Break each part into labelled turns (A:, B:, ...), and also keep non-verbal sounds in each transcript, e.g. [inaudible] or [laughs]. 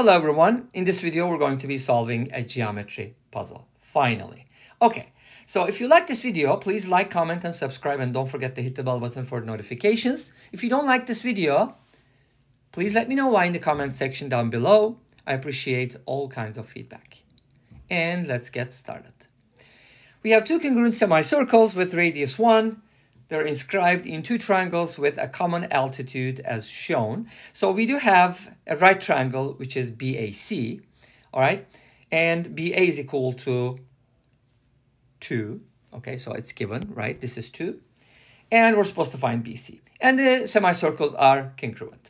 A: Hello everyone. In this video, we're going to be solving a geometry puzzle, finally. Okay, so if you like this video, please like, comment, and subscribe, and don't forget to hit the bell button for notifications. If you don't like this video, please let me know why in the comment section down below. I appreciate all kinds of feedback. And let's get started. We have two congruent semicircles with radius 1, they're inscribed in two triangles with a common altitude as shown. So we do have a right triangle, which is BAC, all right? And BA is equal to 2, okay? So it's given, right? This is 2. And we're supposed to find BC. And the semicircles are congruent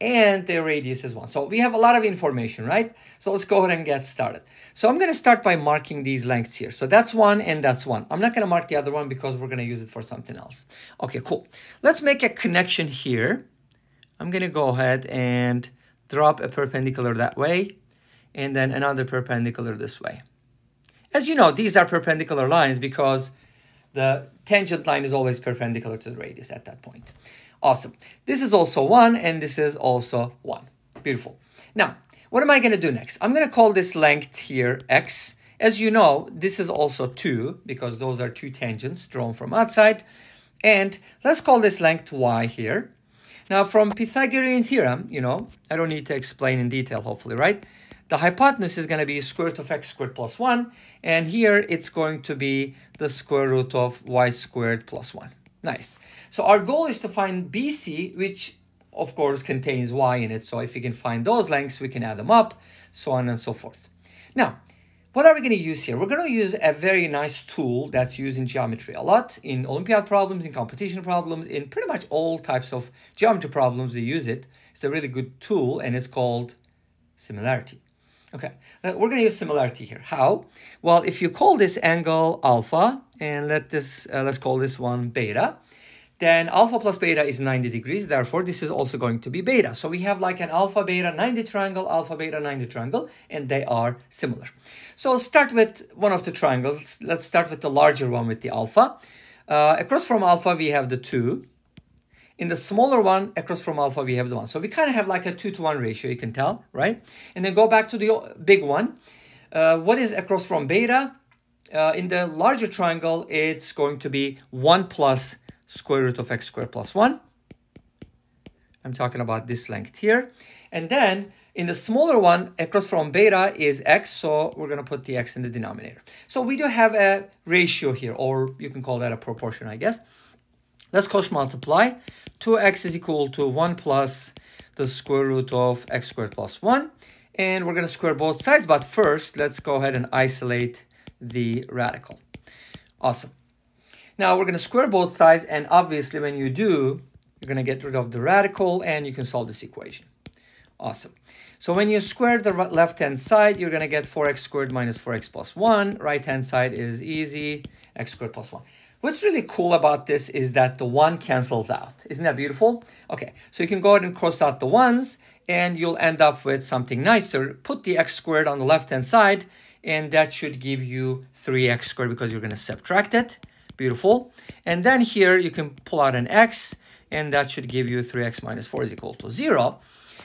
A: and the radius is 1. So we have a lot of information, right? So let's go ahead and get started. So I'm going to start by marking these lengths here. So that's 1 and that's 1. I'm not going to mark the other one because we're going to use it for something else. Okay, cool. Let's make a connection here. I'm going to go ahead and drop a perpendicular that way and then another perpendicular this way. As you know, these are perpendicular lines because the tangent line is always perpendicular to the radius at that point. Awesome. This is also 1 and this is also 1. Beautiful. Now, what am I going to do next? I'm going to call this length here x. As you know, this is also 2 because those are two tangents drawn from outside. And let's call this length y here. Now, from Pythagorean theorem, you know, I don't need to explain in detail, hopefully, right? The hypotenuse is going to be square root of x squared plus 1. And here it's going to be the square root of y squared plus 1. Nice. So our goal is to find BC, which of course contains y in it. So if we can find those lengths, we can add them up, so on and so forth. Now, what are we going to use here? We're going to use a very nice tool that's used in geometry a lot, in Olympiad problems, in competition problems, in pretty much all types of geometry problems, we use it. It's a really good tool, and it's called similarity. Okay, uh, we're going to use similarity here. How? Well, if you call this angle alpha, and let this, uh, let's call this one beta, then alpha plus beta is 90 degrees. Therefore, this is also going to be beta. So we have like an alpha beta 90 triangle, alpha beta 90 triangle, and they are similar. So start with one of the triangles. Let's start with the larger one with the alpha. Uh, across from alpha, we have the 2. In the smaller one, across from alpha, we have the 1. So we kind of have like a 2 to 1 ratio, you can tell, right? And then go back to the big one. Uh, what is across from beta? Uh, in the larger triangle, it's going to be 1 plus square root of x squared plus 1. I'm talking about this length here. And then in the smaller one, across from beta is x, so we're going to put the x in the denominator. So we do have a ratio here, or you can call that a proportion, I guess. Let's cross multiply. 2x is equal to 1 plus the square root of x squared plus 1. And we're going to square both sides, but first, let's go ahead and isolate the radical. Awesome. Now we're going to square both sides, and obviously when you do, you're going to get rid of the radical, and you can solve this equation. Awesome. So when you square the left-hand side, you're going to get 4x squared minus 4x plus 1. Right-hand side is easy, x squared plus 1. What's really cool about this is that the 1 cancels out. Isn't that beautiful? Okay, so you can go ahead and cross out the 1s, and you'll end up with something nicer. Put the x squared on the left-hand side, and that should give you 3x squared because you're going to subtract it. Beautiful. And then here you can pull out an x, and that should give you 3x minus 4 is equal to 0.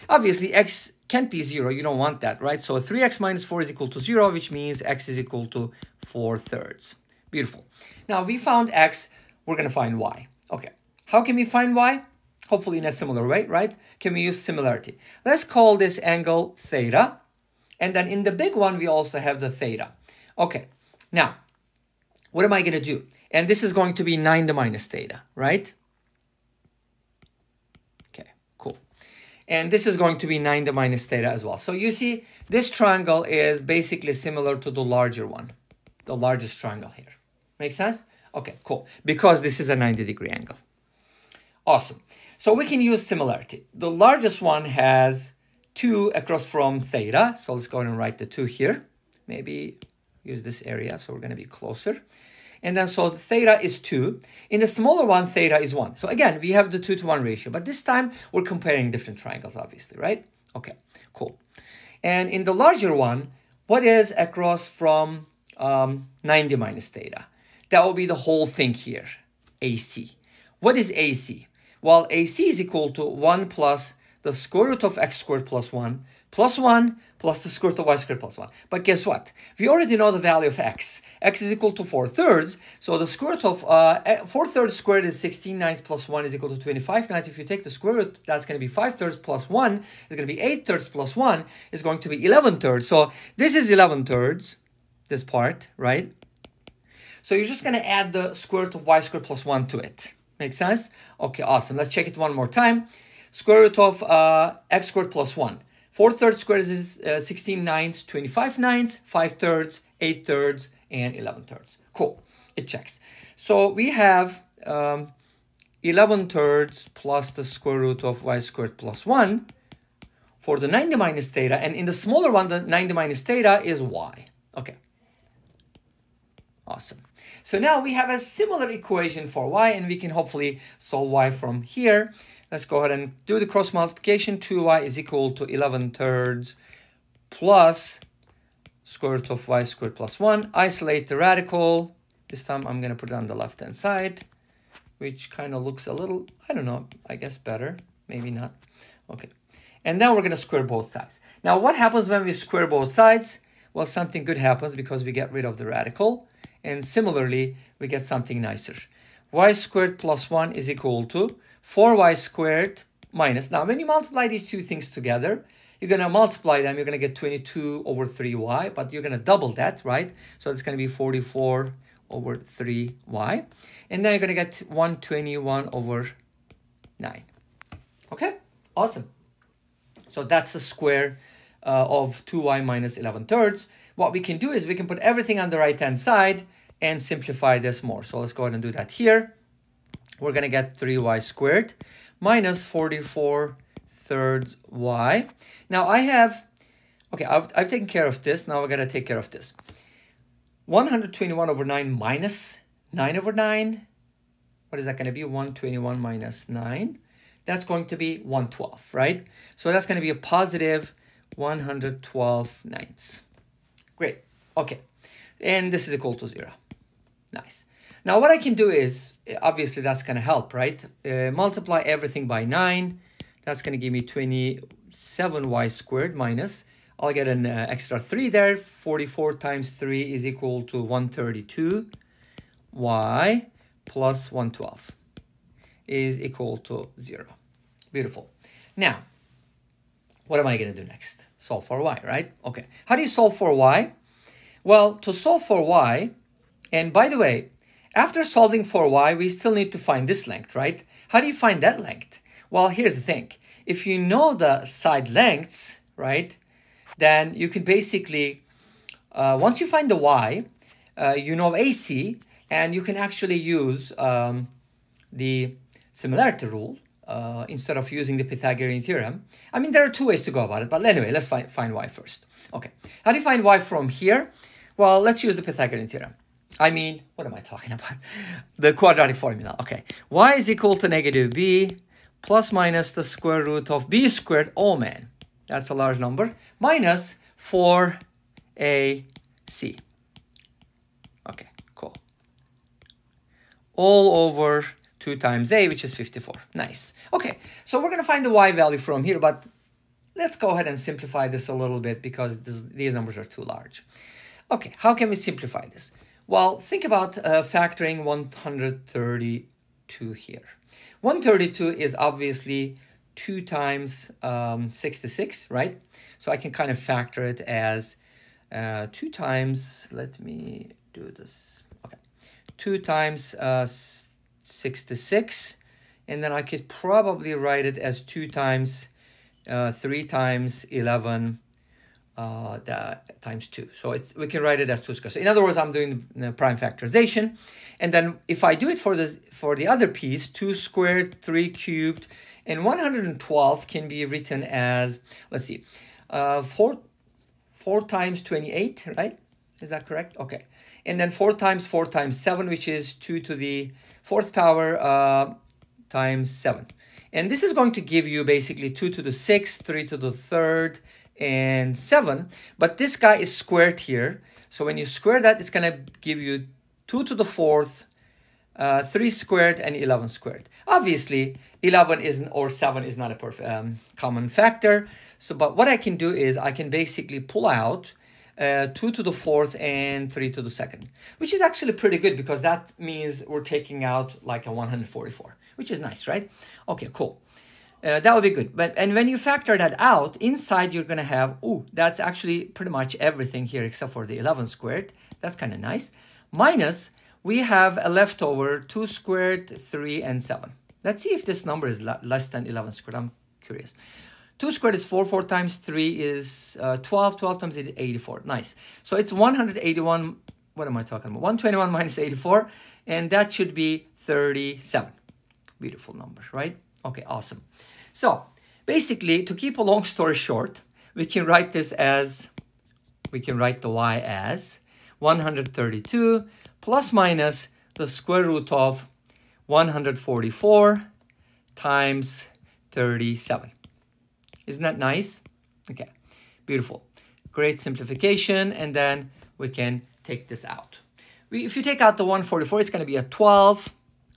A: Obviously, x can't be 0. You don't want that, right? So 3x minus 4 is equal to 0, which means x is equal to 4 thirds. Beautiful. Now we found x, we're going to find y. Okay, how can we find y? Hopefully in a similar way, right? Can we use similarity? Let's call this angle theta. And then in the big one, we also have the theta. Okay, now, what am I going to do? And this is going to be 9 to minus theta, right? Okay, cool. And this is going to be 9 to minus theta as well. So you see, this triangle is basically similar to the larger one, the largest triangle here. Make sense? Okay, cool. Because this is a 90 degree angle. Awesome. So we can use similarity. The largest one has 2 across from theta. So let's go and write the 2 here. Maybe use this area so we're going to be closer. And then so theta is 2. In the smaller one, theta is 1. So again, we have the 2 to 1 ratio. But this time, we're comparing different triangles, obviously, right? Okay, cool. And in the larger one, what is across from um, 90 minus theta? That will be the whole thing here, AC. What is AC? Well, AC is equal to 1 plus the square root of x squared plus 1 plus 1 plus the square root of y squared plus 1. But guess what? We already know the value of x. x is equal to 4 thirds. So the square root of uh, 4 thirds squared is 16 ninths plus 1 is equal to 25 ninths. If you take the square root, that's going to be 5 thirds plus 1 is going to be 8 thirds plus 1 is going to be 11 thirds. So this is 11 thirds, this part, right? So you're just going to add the square root of y squared plus 1 to it. Make sense? Okay, awesome. Let's check it one more time. Square root of uh, x squared plus 1. 4 thirds squared is uh, 16 ninths, 25 ninths, 5 thirds, 8 thirds, and 11 thirds. Cool. It checks. So we have um, 11 thirds plus the square root of y squared plus 1 for the 90 minus theta. And in the smaller one, the 90 minus theta is y. Okay. Awesome. So now we have a similar equation for y, and we can hopefully solve y from here. Let's go ahead and do the cross multiplication. 2y is equal to 11 thirds plus square root of y squared plus 1. Isolate the radical. This time I'm going to put it on the left-hand side, which kind of looks a little, I don't know, I guess better. Maybe not. Okay. And then we're going to square both sides. Now, what happens when we square both sides? Well, something good happens because we get rid of the radical. And similarly, we get something nicer. y squared plus 1 is equal to 4y squared minus. Now, when you multiply these two things together, you're going to multiply them. You're going to get 22 over 3y, but you're going to double that, right? So it's going to be 44 over 3y. And then you're going to get 121 over 9. Okay, awesome. So that's the square uh, of 2y minus 11 thirds. What we can do is we can put everything on the right-hand side and simplify this more. So let's go ahead and do that here. We're going to get 3y squared minus 44 thirds y. Now I have, okay, I've, I've taken care of this. Now we're going to take care of this. 121 over 9 minus 9 over 9. What is that going to be? 121 minus 9. That's going to be 112, right? So that's going to be a positive 112 ninths. Great. Okay. And this is equal to 0. Nice. Now what I can do is, obviously that's going to help, right? Uh, multiply everything by 9. That's going to give me 27y squared minus. I'll get an uh, extra 3 there. 44 times 3 is equal to 132. y plus 112 is equal to 0. Beautiful. Now, what am I going to do next? Solve for y, right? Okay. How do you solve for y? Well, to solve for y, and by the way, after solving for y, we still need to find this length, right? How do you find that length? Well, here's the thing. If you know the side lengths, right, then you can basically, uh, once you find the y, uh, you know AC, and you can actually use um, the similarity rule uh, instead of using the Pythagorean theorem. I mean, there are two ways to go about it, but anyway, let's find, find y first. Okay, how do you find y from here? Well, let's use the Pythagorean theorem. I mean, what am I talking [laughs] about? The quadratic formula. Okay, y is equal to negative b plus minus the square root of b squared. Oh man, that's a large number. Minus 4ac. Okay, cool. All over 2 times a, which is 54. Nice. Okay, so we're going to find the y value from here, but let's go ahead and simplify this a little bit because this, these numbers are too large. Okay, how can we simplify this? Well, think about uh, factoring 132 here. 132 is obviously 2 times um, 66, right? So I can kind of factor it as uh, 2 times, let me do this, okay, 2 times uh, 66, and then I could probably write it as 2 times uh, 3 times 11 uh, times 2. So it's, we can write it as 2 squared. So in other words, I'm doing the prime factorization. And then if I do it for, this, for the other piece, 2 squared, 3 cubed, and 112 can be written as, let's see, uh, 4, 4 times 28, right? Is that correct? Okay. And then 4 times 4 times 7, which is 2 to the fourth power uh, times 7. And this is going to give you basically 2 to the 6th, 3 to the 3rd, and 7. But this guy is squared here. So when you square that, it's going to give you 2 to the 4th, uh, 3 squared and 11 squared. Obviously, 11 isn't or 7 is not a perfect um, common factor. So, but what I can do is I can basically pull out uh, 2 to the fourth and 3 to the second, which is actually pretty good because that means we're taking out like a 144, which is nice, right? Okay, cool. Uh, that would be good. But And when you factor that out, inside you're going to have, oh, that's actually pretty much everything here except for the 11 squared. That's kind of nice. Minus, we have a leftover 2 squared, 3, and 7. Let's see if this number is less than 11 squared. I'm curious. 2 squared is 4, 4 times 3 is uh, 12, 12 times 8 84. Nice. So it's 181, what am I talking about? 121 [laughs] minus 84, and that should be 37. Beautiful number, right? Okay, awesome. So basically, to keep a long story short, we can write this as, we can write the y as 132 plus minus the square root of 144 times 37. Isn't that nice? Okay, beautiful. Great simplification, and then we can take this out. We, if you take out the 144, it's going to be a 12.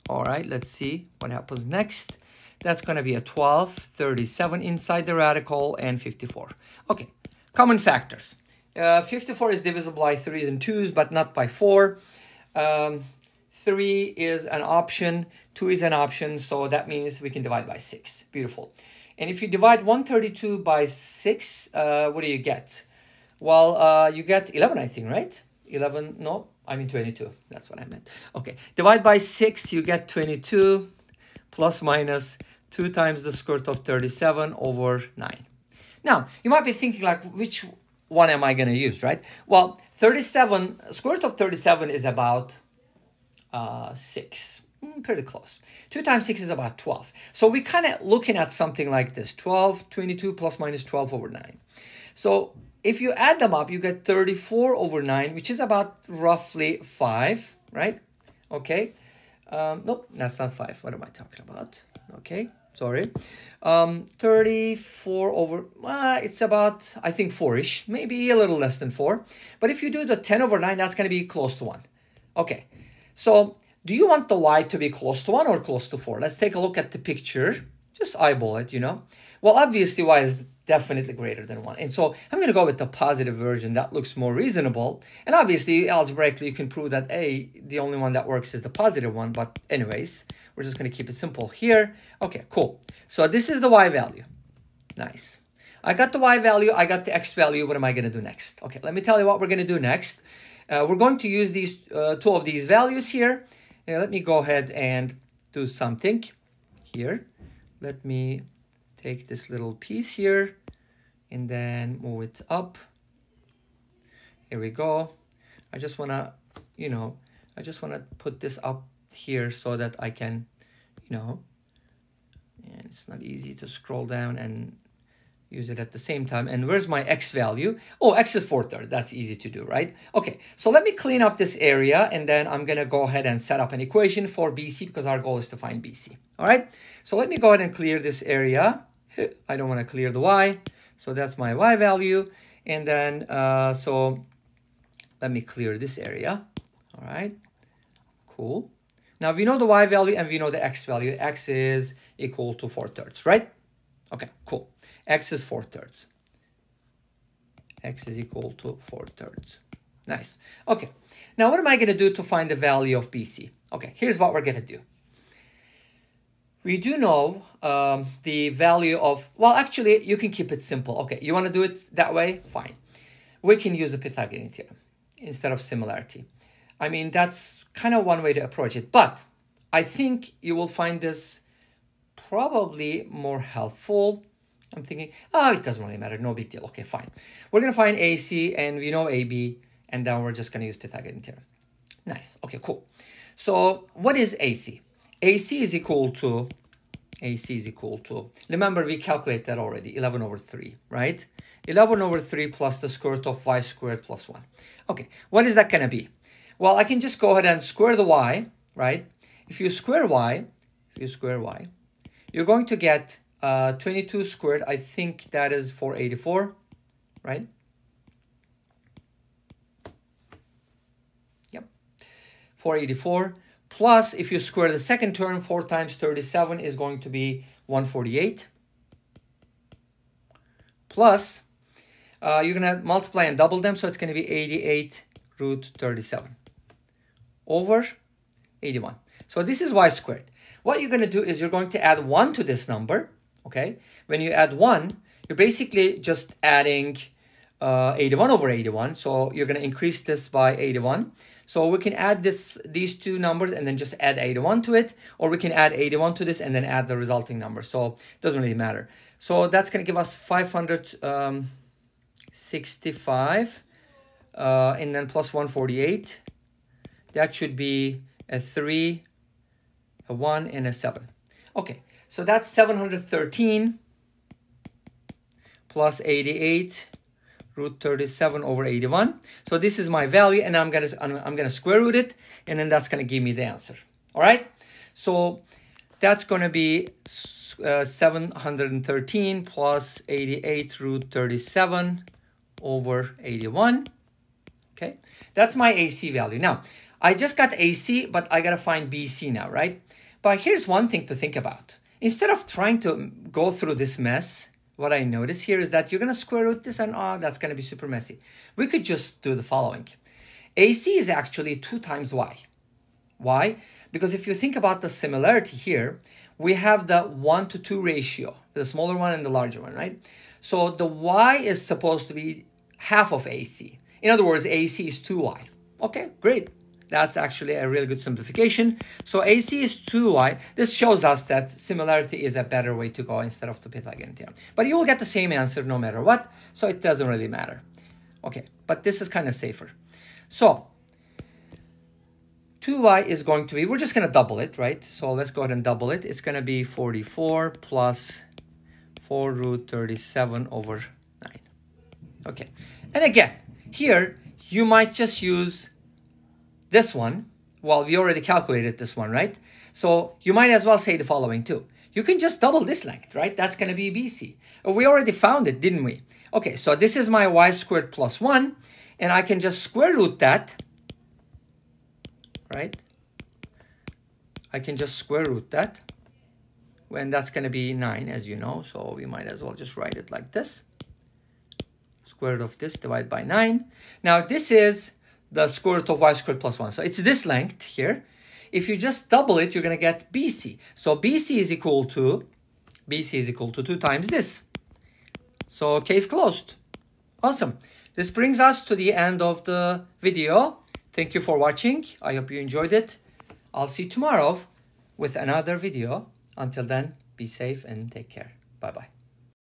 A: All right, let's see what happens next. That's going to be a 12, 37 inside the radical, and 54. Okay, common factors. Uh, 54 is divisible by 3s and 2s, but not by 4. Um, 3 is an option, 2 is an option, so that means we can divide by 6. Beautiful. And if you divide 132 by 6, uh, what do you get? Well, uh, you get 11, I think, right? 11, no, I mean 22. That's what I meant. Okay, divide by 6, you get 22 plus minus 2 times the square root of 37 over 9. Now, you might be thinking like, which one am I going to use, right? Well, 37, square root of 37 is about uh, 6. Mm, pretty close. 2 times 6 is about 12. So we're kind of looking at something like this. 12, 22 plus minus 12 over 9. So if you add them up, you get 34 over 9, which is about roughly 5, right? Okay. Um, nope, that's not 5. What am I talking about? Okay, sorry. Um, 34 over, uh, it's about, I think, 4-ish, maybe a little less than 4. But if you do the 10 over 9, that's going to be close to 1. Okay, so do you want the y to be close to 1 or close to 4? Let's take a look at the picture. Just eyeball it, you know. Well, obviously y is definitely greater than 1. And so I'm going to go with the positive version. That looks more reasonable. And obviously, algebraically, you can prove that A, the only one that works is the positive one. But anyways, we're just going to keep it simple here. Okay, cool. So this is the y value. Nice. I got the y value. I got the x value. What am I going to do next? Okay, let me tell you what we're going to do next. Uh, we're going to use these uh, two of these values here. Uh, let me go ahead and do something here. Let me take this little piece here and then move it up. Here we go. I just want to, you know, I just want to put this up here so that I can, you know, and it's not easy to scroll down and use it at the same time. And where's my x value? Oh, x is 4 thirds. That's easy to do, right? Okay, so let me clean up this area and then I'm going to go ahead and set up an equation for BC because our goal is to find BC. All right, so let me go ahead and clear this area. [laughs] I don't want to clear the y. So that's my y value. And then, uh, so let me clear this area. All right, cool. Now we know the y value and we know the x value. x is equal to 4 thirds, right? Okay, cool. X is 4 thirds. x is equal to 4 thirds. Nice. Okay, now what am I going to do to find the value of BC? Okay, here's what we're going to do. We do know um, the value of, well, actually, you can keep it simple. Okay, you want to do it that way? Fine. We can use the Pythagorean theorem instead of similarity. I mean, that's kind of one way to approach it. But I think you will find this probably more helpful. I'm thinking, oh, it doesn't really matter. No big deal. Okay, fine. We're going to find AC and we know AB. And then we're just going to use Pythagorean theorem. Nice. Okay, cool. So what is AC? AC is equal to, AC is equal to, remember we calculated that already, 11 over 3, right? 11 over 3 plus the square root of y squared plus 1. Okay, what is that going to be? Well, I can just go ahead and square the y, right? If you square y, if you square y, you're going to get uh, 22 squared. I think that is 484, right? Yep, 484 plus if you square the second term, 4 times 37 is going to be 148. Plus, uh, you're going to multiply and double them, so it's going to be 88 root 37 over 81. So this is y squared. What you're going to do is you're going to add 1 to this number, okay? When you add 1, you're basically just adding uh, 81 over 81. So you're going to increase this by 81. So we can add this these two numbers and then just add 81 to it, or we can add 81 to this and then add the resulting number. So it doesn't really matter. So that's going to give us 565 um, uh, and then plus 148. That should be a 3, a 1, and a 7. Okay, so that's 713 plus 88 root 37 over 81. So this is my value and I'm gonna I'm, I'm gonna square root it and then that's gonna give me the answer. All right. So that's gonna be uh, 713 plus 88 root 37 over 81. Okay, that's my AC value. Now, I just got AC, but I gotta find BC now, right? But here's one thing to think about. Instead of trying to go through this mess what I notice here is that you're going to square root this and oh, that's going to be super messy. We could just do the following. AC is actually 2 times y. Why? Because if you think about the similarity here, we have the 1 to 2 ratio, the smaller one and the larger one, right? So the y is supposed to be half of AC. In other words, AC is 2y. Okay, great. That's actually a really good simplification. So AC is 2y. This shows us that similarity is a better way to go instead of the Pythagorean theorem. But you will get the same answer no matter what, so it doesn't really matter. Okay, but this is kind of safer. So 2y is going to be, we're just going to double it, right? So let's go ahead and double it. It's going to be 44 plus 4 root 37 over 9. Okay, and again, here you might just use this one, well, we already calculated this one, right? So you might as well say the following too. You can just double this length, right? That's going to be BC. We already found it, didn't we? Okay, so this is my y squared plus 1, and I can just square root that, right? I can just square root that, when that's going to be 9, as you know, so we might as well just write it like this. Square root of this divided by 9. Now, this is the square root of y squared plus 1. So it's this length here. If you just double it, you're going to get BC. So BC is equal to, BC is equal to 2 times this. So case closed. Awesome. This brings us to the end of the video. Thank you for watching. I hope you enjoyed it. I'll see you tomorrow with another video. Until then, be safe and take care. Bye-bye.